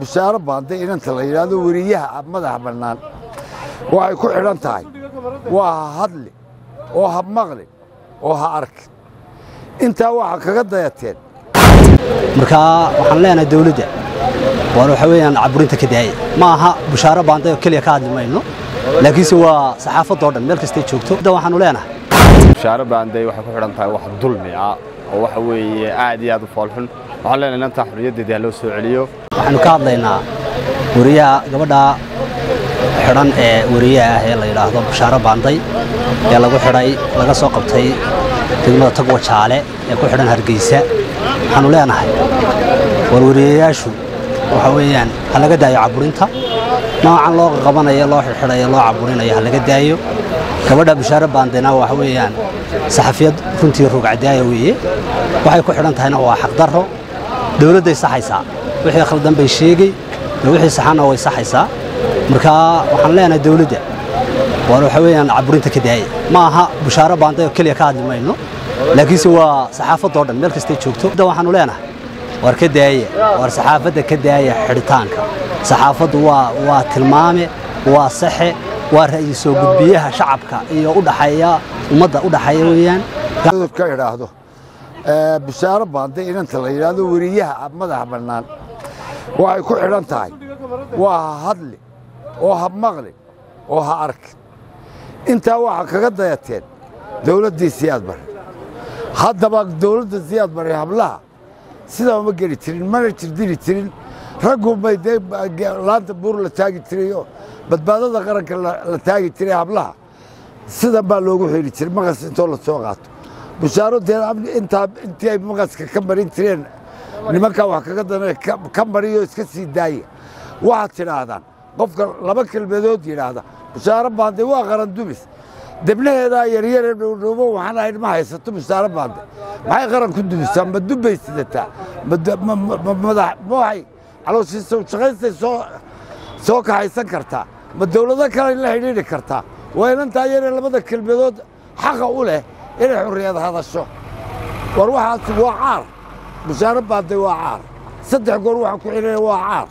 bishaaro baanday inanta la yidhaahdo weriyaha madaxa bannaan. Waxay ku xidhan tahay. Waa ha hadli oo ha maqli oo ha arki. Intaa waxaa kaga dayateen. Markaa waxaan leenahay dawladda waar waxa weeyaan caburinta ka daaya ma aha bushaaro baanday oo keliya ka hadli mayno laakiinse waa saxaafadoo dhan meel kastay joogto. Da waxaanu leenahay. Bushaaro baanday waxay ku xidhan tahay wax dulmi ah oo waxa weeye aad iyo aad u foolxun. Waxaan leenahay inantaa xurriyaddeedii ha loo soo celiyo waxaanu ka hadlaynaa weriyaha gabadha xidhan ee weriyaha ah ee la yidhaahdo bushaaro baanday ee lagu xidhay laga soo qabtay degmada tagwa jaale ee ku xidhan hargeysa. Waxaanu leenahay war weriyayaashu waxa weeyaan ha laga daayo caburinta. Noocan loo qabanayo loo xidxidhayo loo caburinayo ha laga daayo. Gabadha bushaaro baandayna waxa weeyaan saxafiyad runtii rogcadaaya weeye. Waxay ku xidhan tahayna waa xaqdarro dawladday saxaysaa wixii khaldan bay sheegay wixii saxana way saxaysaa. Markaa waxaan leenahay dawladda waar waxa weeyaan caburinta ka daaya ma aha bushaaro baanday oo keliya ka hadli mayno laakiinse waa saxaafadoo dhan meel kastay joogto. Da waxaanu leenahay waar ka daaya waar saxaafadda ka daaya xidhitaanka. Saxaafaddu waa waa tilmaame waa saxe waa ra'yi soo gudbiyaha shacabka iyo u dhaxeeya ummadda u dhaxeeya weeyaan. Ka idhaahdo bishaaro baanday inanta la yidhaahdo weriyaha madaxa bannaan waxay ku xidhan tahay. Waa ha hadli oo ha maqli oo ha arki. Intaa waxaa kaga dayateen dawladdii siyaad bare haddaba dawladda siyaad bare hablaha sidaa ma geli jirin mana jirdiri jirin raggu may dee laanta buur la taagi jirayoo badbaadada qaranka la taagi jiray hablaha sidan baa loogu xiri jiray. Maqas intoo la soo qaato. Bushaaro dee intaa intii ay maqaska ka marin jireen nimankaa wax kaga dana ka mariyo iska sii daaya waxaad tidhaahdaan qofka laba kelmadood yidhaahda bushaaro baande waa qaran dumis. Debnaheedaa yaryare dhowdhowbo waxaan ahayn ma haysato bushaaro baande. Maxay qaran ku dumisaa? Ma dubbay sidataa madax waxay calooshiisa shaqaystay soo soo kaxaysan kartaa. Ma dawlado kale la xidhiidhi kartaa? Waa inantaa yaree labada kelmadood xaqa u leh inay xurriyad hadasho. War waxaas waa caar bushaaro baanday waa caar. Saddex goor waxaan ku xidhaya waa caar.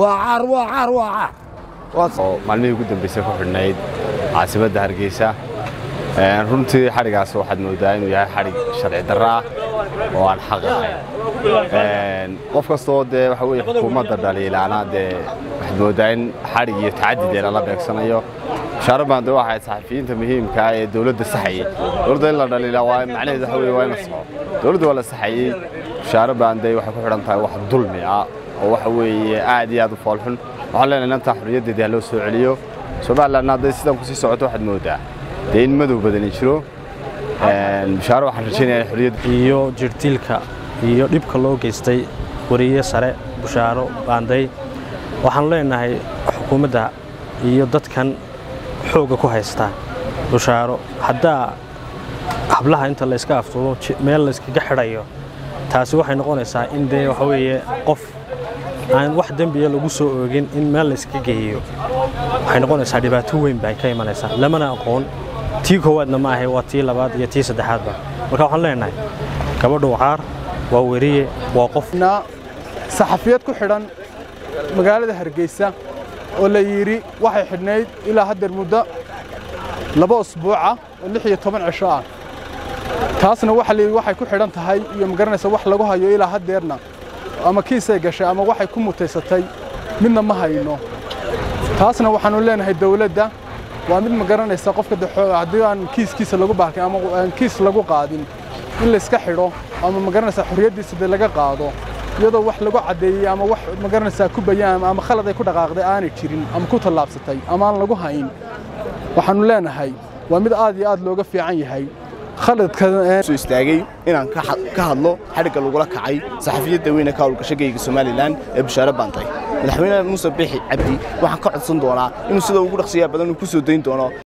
Waa caar waa caar waa caar. Oo maalmihii ugu dambaysay ku xidhnayd caasimadda hargeysa. Runtii xadhigaas waxaad moodaa inuu yahay xadhig sharci darro ah oo aan xaq ahayn qof kastoo dee waxa weye xukuumadda dhaliilaana dee waxaad moodaa in xadhig iyo tacadideena la beegsanayo bushaaro baande waxay saxafiyiinta muhiimkaa ee dawladda saxayey dawladda in la dhaliilaa waa macnaheedu waxa weye waa in la saxo dawladda waa la saxayey bushaaro baande waxay ku xidhan tahay wax dulmi ah oo waxa weeye aad iyo aad u foolxun waxaan leenahay inantaa xurriyaddeedii ha loo soo celiyo somalilandna hadday sidan ku sii socoto waxaad moodaa dee in madow badani jiro bushaaro waxaan rajaynaya xurriyad iyo jirhdiilka iyo dhibka loo geystay weriye sare bushaaro baanday waxaanu leenahay xukuumadda iyo dadkan xoogga ku haystaa bushaaro haddaa hablaha inta layska aftuuro meel layskaga xidhayo taasi waxay noqonaysaa in dee waxa weeye qof aan wax dembiya lagu soo oogin in meel layska geeyo. Waxay noqonaysaa dhibaato weyn bay ka imanaysaa. Lamana aqoon tii koowaadna ma ahay waa tii labaad iyo tii saddexaadba marka waxaan leenahay gabadhu caar waa weriye waa qof. Saxafiyad ku xidhan magaalada hargeysa oo la yidhi waxay xidhnayd ilaa haddeer muddo laba usbuuca oo lix iyo toban cisho ah. Taasna waxa la yidhi waxay ku xidhan tahay iyo magaranaysa wax lagu hayo ilaa haddeerna ama kiisay gashay ama waxay ku mutaysatay midna ma hayno. Taasna waxaannu leenahay dawladda waa mid ma garanaysa qofka haddii aan kiiskiisa lagu baakin ama aan kiis lagu qaadin in layska xidho ama ma garanaysa xorriyaddiisa dee laga qaado iyadoo wax lagu caddeeyey ama wax ma garanaysaa ku bayaan ama khalad ay ku dhaqaaqday aanay jirin ama ku tallaabsatay ama aan lagu hayn waxaannu leenahay waa mid aad iyo aad looga fiican yahay. Khaladkasoo istaagay inaan ka hadlo xadhigga lagula kacay saxafiyadda weyne ka howlgashagayga somalilan ee bushaaro baantay madaxweyne muuse bixi cabdi waxaan ka codsan doonaa inuu sida ugu dhaqsiyaa badan uu ku soo dayn doono